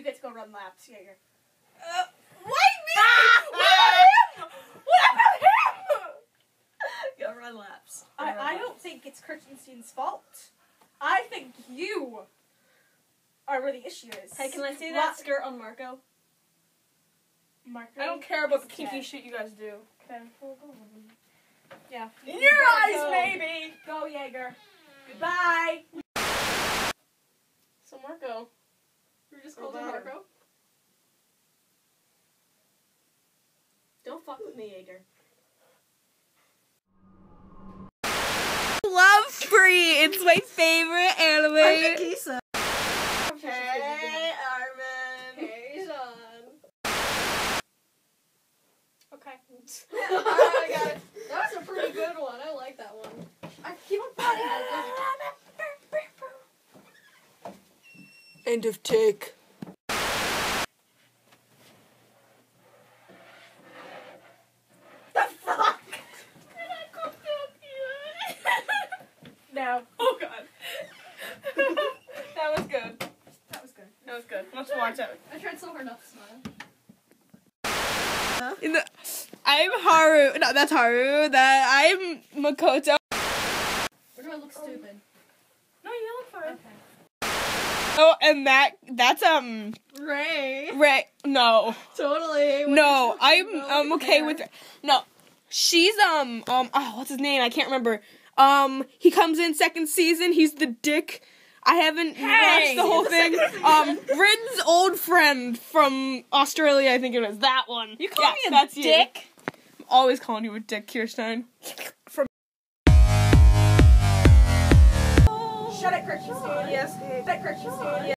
You get to go run laps, Jaeger. Uh, why Ah! me? What about him? What about him? Go run laps. Go I, run I laps. don't think it's Kirstein's fault. I think you are where the issue is. Hey, can I see that skirt on Marco? Marco? I don't care about the kinky dead. shit you guys do. Okay, well, go on. Yeah. In your eyes, Go. maybe. Go, Jaeger. Goodbye. So Marco, you just Or called him Louder. Marco. Don't fuck with me, Jaeger. Love Free. It's my favorite anime. Kisa. Hey, Armin. Hey, Jean. Okay. Alright, I got it. That was a pretty good one. I like that one. I keep on End of take. No. Oh god. that was good. That was good. That was good. Let's watch it. I tried so hard not to smile. In the, I'm Haru. No, that's Haru. That I'm Makoto. Or do I look stupid? No, you look fine. Okay. Oh, and that that's um Rei. Rei. No, Totally. no, I'm I'm okay with. No, she's um um oh what's his name? I can't remember. Um, he comes in second season. He's the dick. I haven't watched the whole thing. Um, Rin's old friend from Australia. I think it was that one. You call Yes, me a that's you. dick? I'm always calling you a dick, Kirstein. From Shut it, Kirstein. Yes. Shut it, Kirstein.